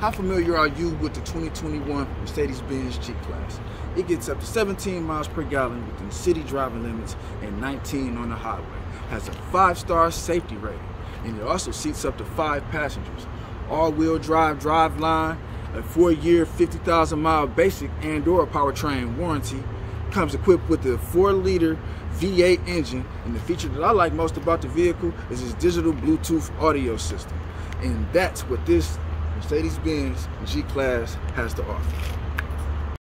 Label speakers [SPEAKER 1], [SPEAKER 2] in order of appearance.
[SPEAKER 1] How familiar are you with the 2021 Mercedes-Benz G-Class? It gets up to 17 miles per gallon within city driving limits and 19 on the highway. Has a five-star safety rating, and it also seats up to five passengers. All-wheel drive drive line, a four-year, 50,000 mile basic and/or powertrain warranty. Comes equipped with a four-liter V8 engine, and the feature that I like most about the vehicle is its digital Bluetooth audio system. And that's what this Mercedes-Benz G-Class has to offer.